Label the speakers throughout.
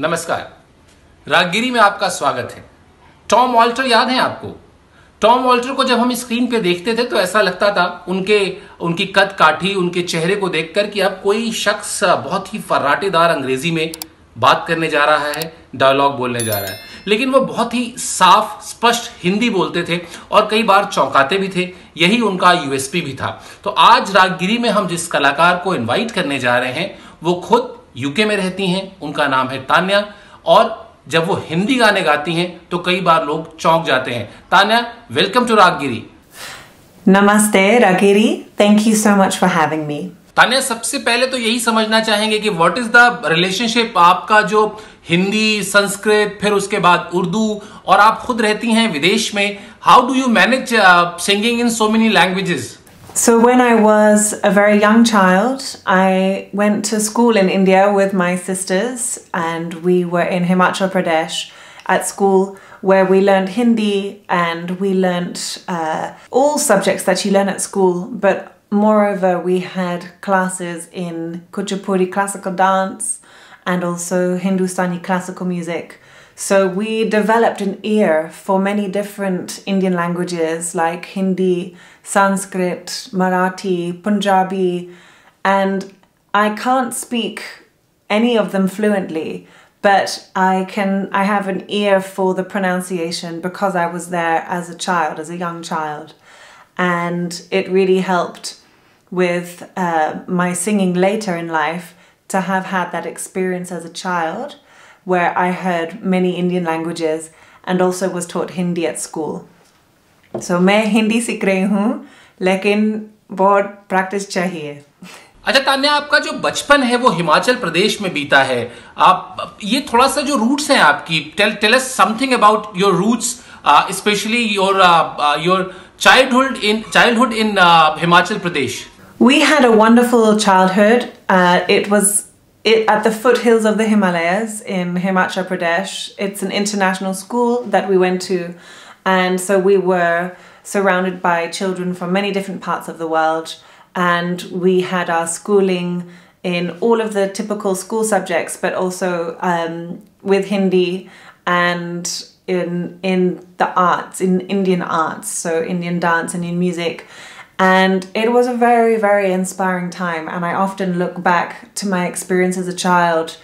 Speaker 1: नमस्कार। रागगिरी में आपका स्वागत है। टॉम वॉल्टर याद है आपको? टॉम वॉल्टर को जब हम स्क्रीन पे देखते थे तो ऐसा लगता था, उनके, उनकी कद काठी, उनके चेहरे को देखकर कि अब कोई शख्स बहुत ही फर्राटेदार अंग्रेज़ी में बात करने जा रहा है डायलॉग बोलने जा रहा है। लेकिन वो बहुत ही साफ़, स्पष्ट हिंदी बोलते थे और कई बार चौंकाते भी थे, यही उनका यूएसपी भी था। तो आज रागगिरी में हम जिस कलाकार को इनवाइट करने जा रहे हैं, वो खुद यूके में रहती हैं उनका नाम है तान्या। और जब वो हिंदी गाने गाती हैं तो कई बार लोग चौंक जाते हैं। Tanya welcome to Raaggiri
Speaker 2: Namaste, Ragiri. Thank you so much for having me.
Speaker 1: Tanya सबसे पहले तो यही समझना चाहेंगे कि व्हाट इज़ द रिलेशनशिप आपका जो हिंदी संस्कृत फिर उसके बाद उर्दू और आप खुद रहती हैं विदेश में। How do you manage singing in so many languages
Speaker 2: So, when I was a very young child, I went to school in India with my sisters, and we were in Himachal Pradesh at school where we learned Hindi and we learnt uh, all subjects that you learn at school. But moreover, we had classes in Kuchipudi classical dance and also Hindustani classical music. So we developed an ear for many different Indian languages like Hindi, Sanskrit, Marathi, Punjabi, and I can't speak any of them fluently, but I can I have an ear for the pronunciation because I was there as a child, as a young child, and it really helped with uh, my singing later in life to have had that experience as a child where I heard many Indian languages and also was taught Hindi at school. So मैं हिंदी सीख रही हूँ लेकिन बहुत practice चाहिए
Speaker 1: अच्छा तान्या आपका जो बचपन है वो हिमाचल प्रदेश में बीता है आप ये थोड़ा सा जो रूट्स हैं आपकी tell tell us something about your roots specially your your childhood in childhood in Himachal Pradesh
Speaker 2: We had a wonderful childhood. Uh, it was it, at the foothills of the Himalayas in Himachal Pradesh. It's an international school that we went to, and so we were surrounded by children from many different parts of the world. And we had our schooling in all of the typical school subjects, but also um, with Hindi and in in the arts, in Indian arts, so Indian dance and in music. And it was a very, very inspiring time. And I often look back to my experience as a child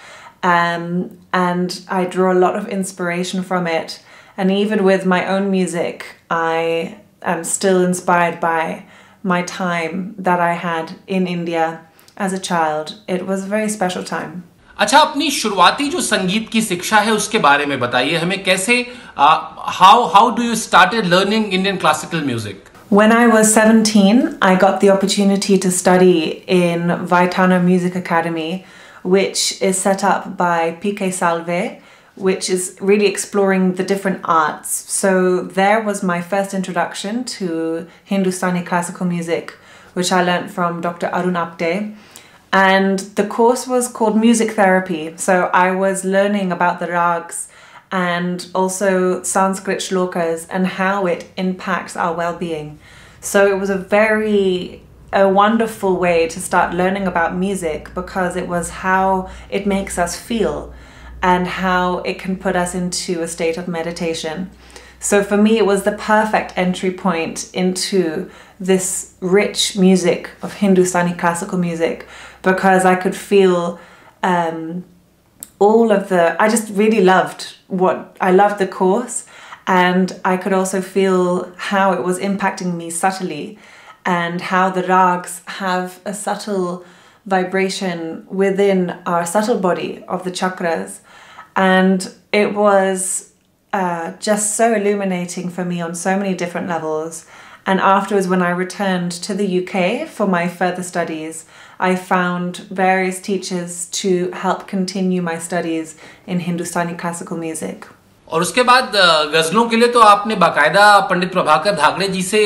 Speaker 2: um, and I draw a lot of inspiration from it. And even with my own music, I am still inspired by my time that I had in India as a child. It was a very special time.
Speaker 1: अच्छा अपनी शुरुआती जो संगीत की शिक्षा है उसके बारे में बताइए हमें कैसे how how do you started learning Indian classical music
Speaker 2: when I was 17, I got the opportunity to study in Vaitana Music Academy, which is set up by PK Salve, which is really exploring the different arts. So there was my first introduction to Hindustani classical music, which I learnt from Dr. Arun Apte. And the course was called Music Therapy. So I was learning about the rags and also Sanskrit shlokas and how it impacts our well-being. So it was a very a wonderful way to start learning about music because it was how it makes us feel and how it can put us into a state of meditation. So for me, it was the perfect entry point into this rich music of Hindustani classical music because I could feel um, all of the. I just really loved what I loved the course, and I could also feel how it was impacting me subtly, and how the rags have a subtle vibration within our subtle body of the chakras, and it was uh, just so illuminating for me on so many different levels. And afterwards, when I returned to the UK for my further studies, I found various teachers to help continue my studies in Hindustani classical music.
Speaker 1: और उसके बाद गजलों के लिए तो आपने बाकायदा पंडित प्रभाकर धागड़े जी से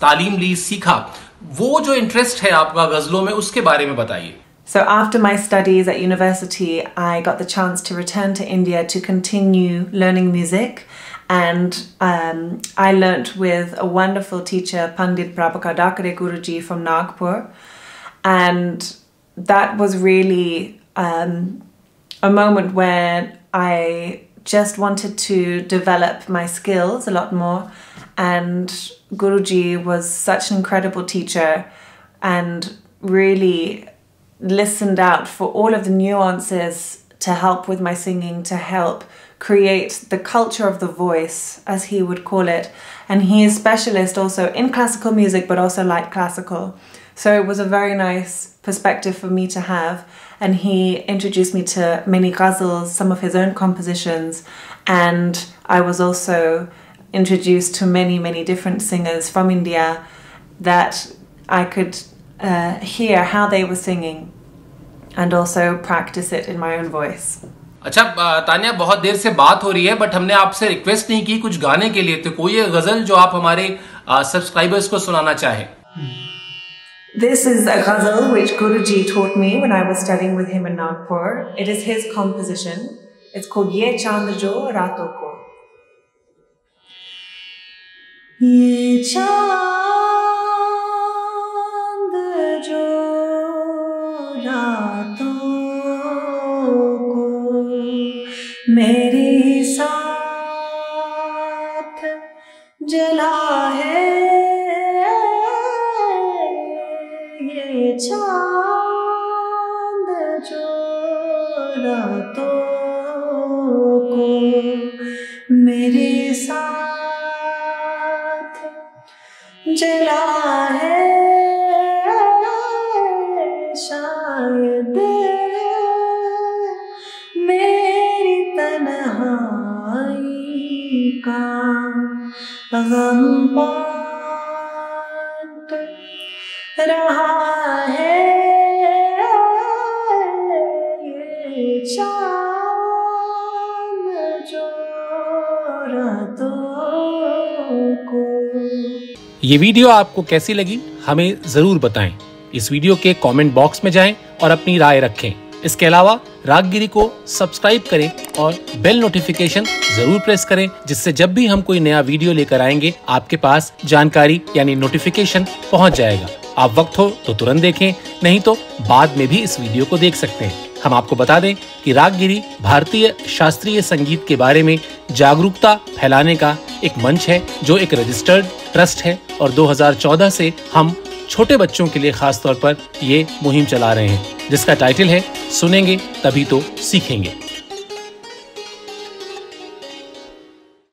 Speaker 1: तालीम ली सीखा वो जो इंटरेस्ट है आपका गजलों में उसके बारे में बताइए
Speaker 2: So after my studies at university, I got the chance to return to India to continue learning music. And um, I learnt with a wonderful teacher, Pandit Prabhakar Dhakde Guruji from Nagpur. And that was really um, a moment where I just wanted to develop my skills a lot more. And Guruji was such an incredible teacher and really listened out for all of the nuances to help with my singing, to help create the culture of the voice, as he would call it. And he is specialist also in classical music, but also light classical. So it was a very nice perspective for me to have. And he introduced me to many ghazals, some of his own compositions. And I was also introduced to many, many different singers from India that I could uh, hear how they were singing and also practice it in my own voice.
Speaker 1: अच्छा तानिया बहुत देर से बात हो रही है but हमने आपसे request नहीं की कुछ गाने के लिए तो कोई गज़ल जो आप हमारे सब्सक्राइबर्स को सुनाना चाहें
Speaker 2: This is a ghazal which Guruji taught me when I was studying with him in Nagpur. It is his composition. It's called Ye Chand Jo Rato Ko. Ye Chand है। ये चाँद जो रातों को मेरे साथ जला है। शायद का रहा है। ये जो को।
Speaker 1: ये वीडियो आपको कैसी लगी, हमें ज़रूर बताएँ। इस वीडियो के कमेंट बॉक्स में जाएँ और अपनी राय रखें। इसके अलावा रागगिरी को सब्सक्राइब करें और बेल नोटिफिकेशन ज़रूर प्रेस करें, जिससे जब भी हम कोई नया वीडियो लेकर आएँगे, आपके पास जानकारी यानी नोटिफिकेशन पहुँच जाएगा। आप वक्त हो तो तुरंत देखें, नहीं तो बाद में भी इस वीडियो को देख सकते हैं। हम आपको बता दें कि रागगिरी भारतीय शास्त्रीय संगीत के बारे में जागरूकता फैलाने का एक मंच है, जो एक रजिस्टर्ड ट्रस्ट है और 2014 से हम छोटे बच्चों के लिए खास तौर पर ये मुहिम चला रहे हैं, जिसका टाइटल है, सुनेंगे तभी तो सीखेंगे।